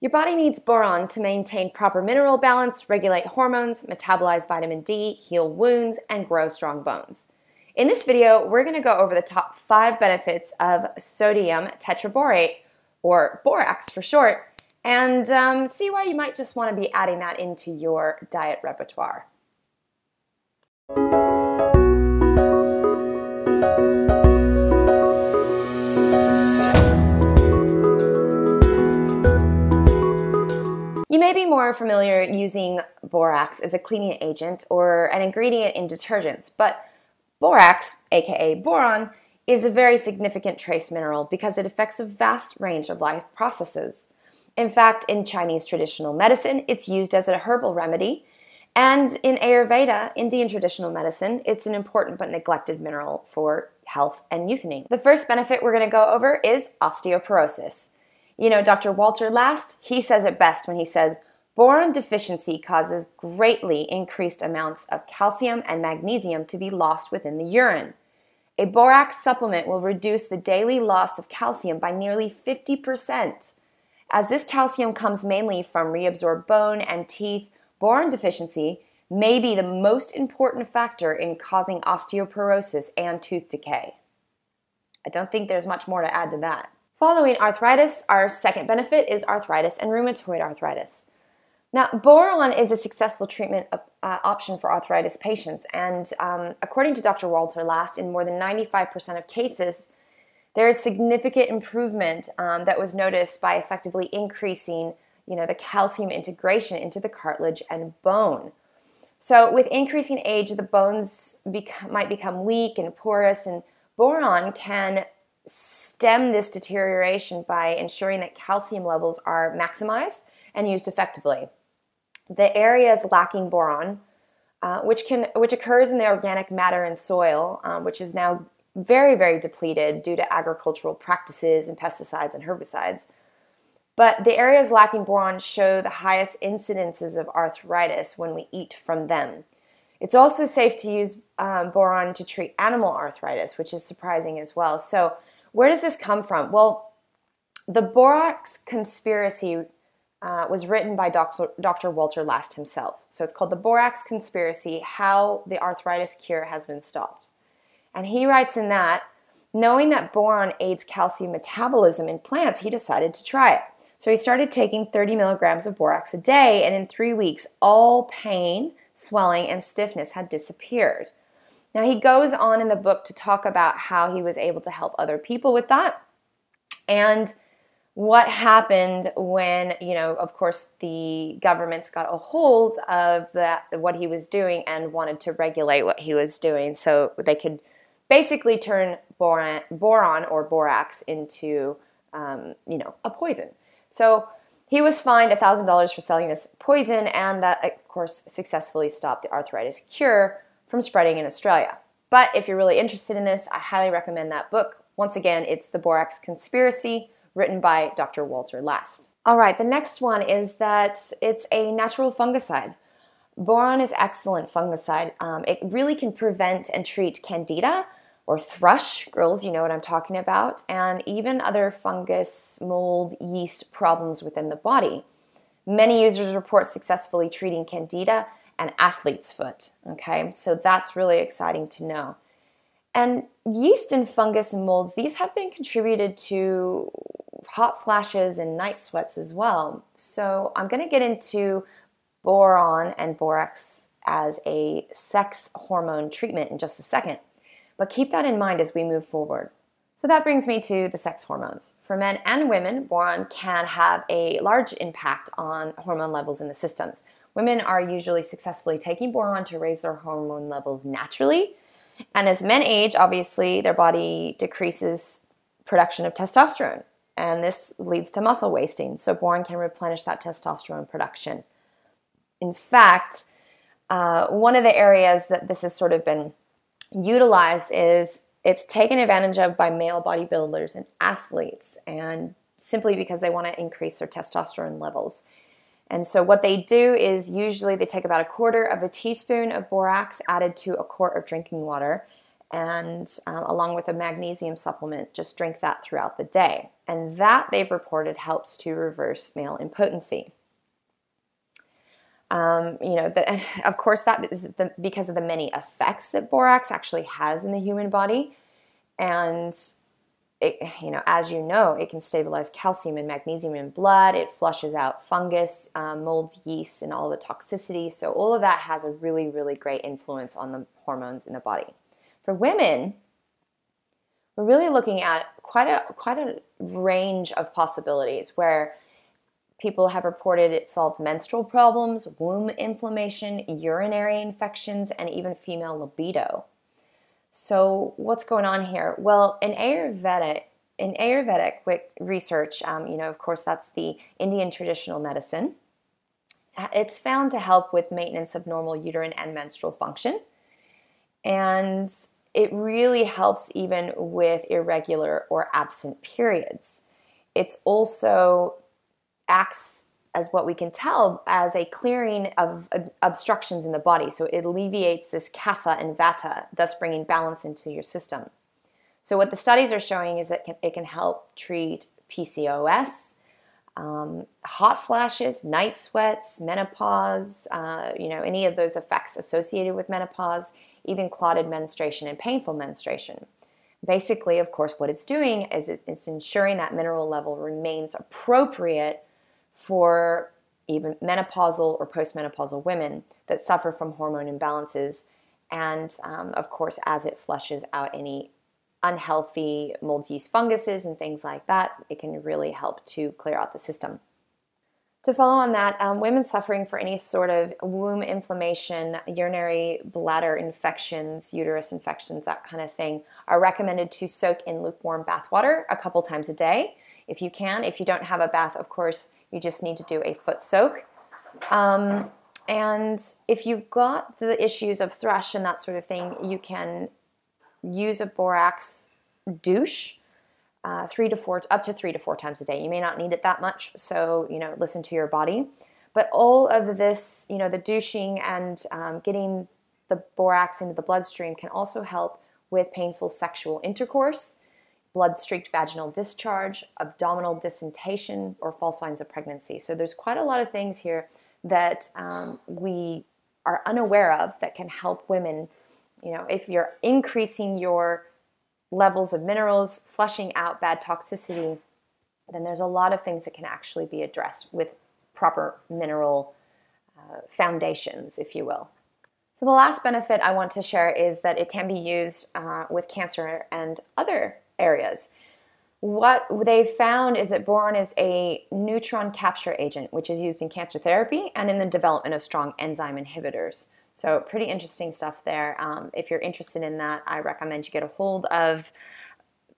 Your body needs boron to maintain proper mineral balance, regulate hormones, metabolize vitamin D, heal wounds, and grow strong bones. In this video, we're going to go over the top five benefits of sodium tetraborate, or borax for short, and um, see why you might just want to be adding that into your diet repertoire. May be more familiar using borax as a cleaning agent or an ingredient in detergents, but borax, aka boron, is a very significant trace mineral because it affects a vast range of life processes. In fact, in Chinese traditional medicine, it's used as a herbal remedy, and in Ayurveda, Indian traditional medicine, it's an important but neglected mineral for health and youthening. The first benefit we're going to go over is osteoporosis. You know, Dr. Walter Last, he says it best when he says, Boron deficiency causes greatly increased amounts of calcium and magnesium to be lost within the urine. A borax supplement will reduce the daily loss of calcium by nearly 50%. As this calcium comes mainly from reabsorbed bone and teeth, boron deficiency may be the most important factor in causing osteoporosis and tooth decay. I don't think there's much more to add to that. Following arthritis, our second benefit is arthritis and rheumatoid arthritis. Now, boron is a successful treatment uh, option for arthritis patients, and um, according to Dr. Walter Last, in more than 95% of cases, there is significant improvement um, that was noticed by effectively increasing, you know, the calcium integration into the cartilage and bone. So, with increasing age, the bones bec- might become weak and porous, and boron can stem this deterioration by ensuring that calcium levels are maximized and used effectively. The areas lacking boron, uh, which can which occurs in the organic matter in soil, um, which is now very very depleted due to agricultural practices and pesticides and herbicides. But the areas lacking boron show the highest incidences of arthritis when we eat from them. It's also safe to use um, boron to treat animal arthritis, which is surprising as well. So where does this come from? Well, the borax conspiracy uh, was written by Dr. Dr. Walter Last himself. So it's called The Borax Conspiracy How the Arthritis Cure Has Been Stopped. And he writes in that, knowing that boron aids calcium metabolism in plants, he decided to try it. So he started taking 30 milligrams of borax a day, and in three weeks, all pain, swelling, and stiffness had disappeared. Now, he goes on in the book to talk about how he was able to help other people with that and what happened when, you know, of course, the governments got a hold of that, what he was doing and wanted to regulate what he was doing so they could basically turn boron, or borax into, um, you know, a poison. So he was fined $1,000 for selling this poison, and that, of course, successfully stopped the arthritis cure from spreading in Australia. But if you're really interested in this, I highly recommend that book. Once again, it's The Borax Conspiracy, written by Dr. Walter Last. All right, the next one is that it's a natural fungicide. Boron is excellent fungicide. Um, it really can prevent and treat candida or thrush, girls, you know what I'm talking about, and even other fungus, mold, yeast problems within the body. Many users report successfully treating candida and athlete's foot. Okay, so that's really exciting to know. And yeast and fungus and molds, these have been contributed to hot flashes and night sweats as well. So I'm going to get into boron and borax as a sex hormone treatment in just a second. But keep that in mind as we move forward. So that brings me to the sex hormones. For men and women, boron can have a large impact on hormone levels in the systems. Women are usually successfully taking boron to raise their hormone levels naturally. And as men age, obviously, their body decreases production of testosterone. And this leads to muscle wasting. So, boron can replenish that testosterone production. In fact, uh, one of the areas that this has sort of been utilized is it's taken advantage of by male bodybuilders and athletes, and simply because they want to increase their testosterone levels. And so what they do is usually they take about a quarter of a teaspoon of borax added to a quart of drinking water and um, along with a magnesium supplement, just drink that throughout the day. And that they've reported helps to reverse male impotency. Um, you know, the, of course, that is the, because of the many effects that borax actually has in the human body. And it, you know, as you know, it can stabilize calcium and magnesium in blood. It flushes out fungus, um, molds, yeast, and all the toxicity. So all of that has a really, really great influence on the hormones in the body. For women, we're really looking at quite a quite a range of possibilities where people have reported it solved menstrual problems, womb inflammation, urinary infections, and even female libido. So, what's going on here? Well, in Ayurvedic, in Ayurvedic research, um, you know, of course, that's the Indian traditional medicine. It's found to help with maintenance of normal uterine and menstrual function. And it really helps even with irregular or absent periods. It's also acts as what we can tell as a clearing of obstructions in the body. So it alleviates this kapha and vata, thus bringing balance into your system. So what the studies are showing is that it can help treat PCOS, um, hot flashes, night sweats, menopause, uh, you know, any of those effects associated with menopause, even clotted menstruation and painful menstruation. Basically, of course, what it's doing is it's ensuring that mineral level remains appropriate for even menopausal or postmenopausal women that suffer from hormone imbalances. And um, of course, as it flushes out any unhealthy mold yeast funguses and things like that, it can really help to clear out the system. To follow on that, um, women suffering for any sort of womb inflammation, urinary bladder infections, uterus infections, that kind of thing, are recommended to soak in lukewarm bath water a couple times a day if you can. If you don't have a bath, of course, you just need to do a foot soak. Um, and if you've got the issues of thrush and that sort of thing, you can use a borax douche uh, three to four, up to three to four times a day. You may not need it that much, so you know, listen to your body. But all of this, you know, the douching and um, getting the borax into the bloodstream can also help with painful sexual intercourse blood streaked vaginal discharge, abdominal dissentation, or false signs of pregnancy. So there's quite a lot of things here that um, we are unaware of that can help women. You know, if you're increasing your levels of minerals, flushing out bad toxicity, then there's a lot of things that can actually be addressed with proper mineral uh, foundations, if you will. So, the last benefit I want to share is that it can be used uh, with cancer and other areas. What they found is that boron is a neutron capture agent, which is used in cancer therapy and in the development of strong enzyme inhibitors. So, pretty interesting stuff there. Um, if you're interested in that, I recommend you get a hold of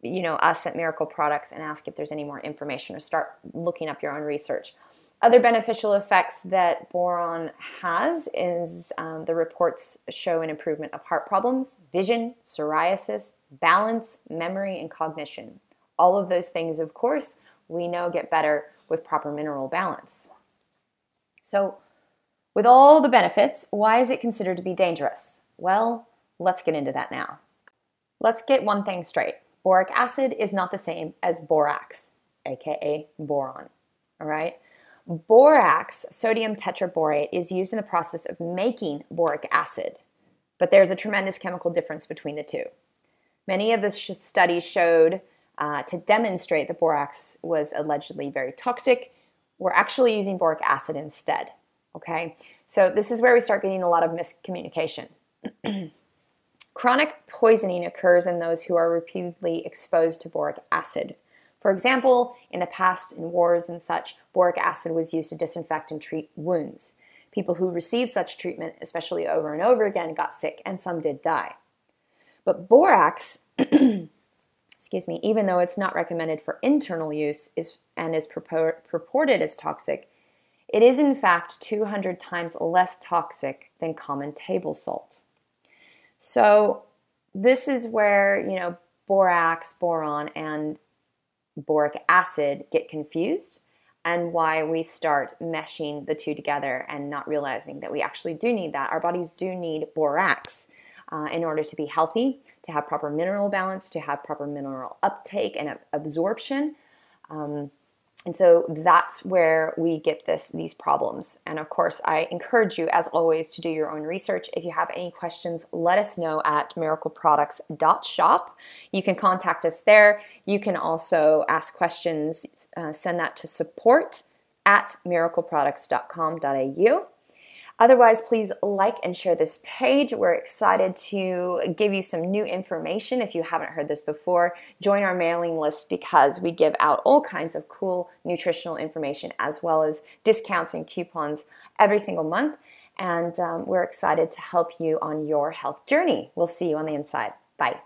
you know us at Miracle Products and ask if there's any more information or start looking up your own research. Other beneficial effects that boron has is um, the reports show an improvement of heart problems, vision, psoriasis, balance, memory, and cognition. All of those things, of course, we know get better with proper mineral balance. So, with all the benefits, why is it considered to be dangerous? Well, let's get into that now. Let's get one thing straight boric acid is not the same as borax, aka boron. All right? Borax, sodium tetraborate, is used in the process of making boric acid, but there's a tremendous chemical difference between the two. Many of the sh- studies showed uh, to demonstrate that borax was allegedly very toxic. We're actually using boric acid instead. Okay, so this is where we start getting a lot of miscommunication. Chronic poisoning occurs in those who are repeatedly exposed to boric acid. For example, in the past, in wars and such, boric acid was used to disinfect and treat wounds. People who received such treatment, especially over and over again, got sick and some did die. But borax, excuse me, even though it's not recommended for internal use is, and is purport, purported as toxic, it is in fact 200 times less toxic than common table salt. So this is where, you know, borax, boron, and boric acid get confused and why we start meshing the two together and not realizing that we actually do need that. Our bodies do need borax uh, in order to be healthy, to have proper mineral balance, to have proper mineral uptake and absorption. Um, and so that's where we get this these problems. And of course, I encourage you, as always, to do your own research. If you have any questions, let us know at miracleproducts.shop. You can contact us there. You can also ask questions, uh, send that to support at miracleproducts.com.au. Otherwise, please like and share this page. We're excited to give you some new information if you haven't heard this before. Join our mailing list because we give out all kinds of cool nutritional information as well as discounts and coupons every single month. And um, we're excited to help you on your health journey. We'll see you on the inside. Bye.